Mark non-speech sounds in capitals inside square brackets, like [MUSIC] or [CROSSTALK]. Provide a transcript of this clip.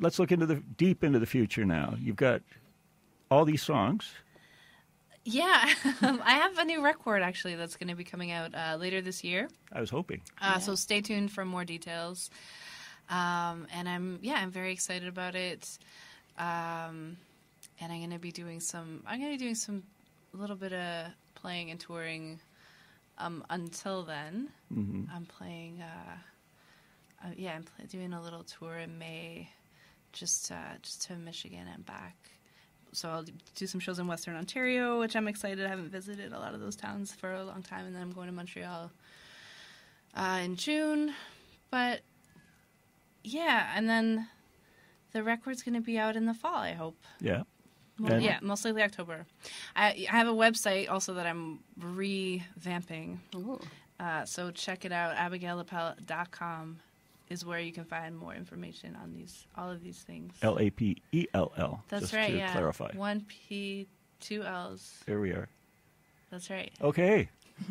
Let's look into the deep into the future now. You've got all these songs. Yeah, [LAUGHS] I have a new record actually that's going to be coming out uh, later this year. I was hoping. Uh, So stay tuned for more details. Um, and I'm yeah, I'm very excited about it. Um, and I'm going to be doing some. I'm going to be doing some a little bit of playing and touring. Um, until then, I'm playing. Uh, uh, yeah, I'm pl- doing a little tour in May, just uh, just to Michigan and back. So I'll do some shows in Western Ontario, which I'm excited. I haven't visited a lot of those towns for a long time, and then I'm going to Montreal uh, in June. But yeah, and then the record's going to be out in the fall. I hope. Yeah. Well, And- yeah, most likely October. I, I have a website also that I'm revamping. Ooh. Uh, so check it out. AbigailLapell.com is where you can find more information on these, all of these things. L A P E L L. That's just right. To yeah, clarify. one P, two L's. There we are. That's right. Okay. [LAUGHS]